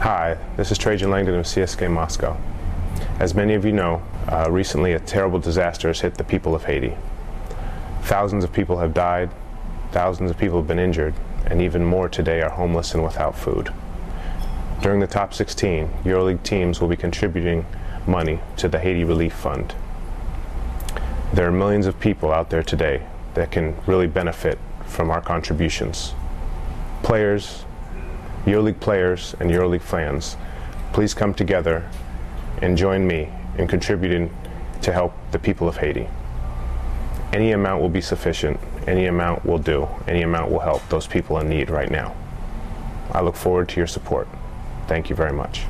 Hi, this is Trajan Langdon of CSKA Moscow. As many of you know, uh, recently a terrible disaster has hit the people of Haiti. Thousands of people have died, thousands of people have been injured, and even more today are homeless and without food. During the top 16, EuroLeague teams will be contributing money to the Haiti Relief Fund. There are millions of people out there today that can really benefit from our contributions. Players, EuroLeague players, and EuroLeague fans, please come together and join me in contributing to help the people of Haiti. Any amount will be sufficient, any amount will do, any amount will help those people in need right now. I look forward to your support. Thank you very much.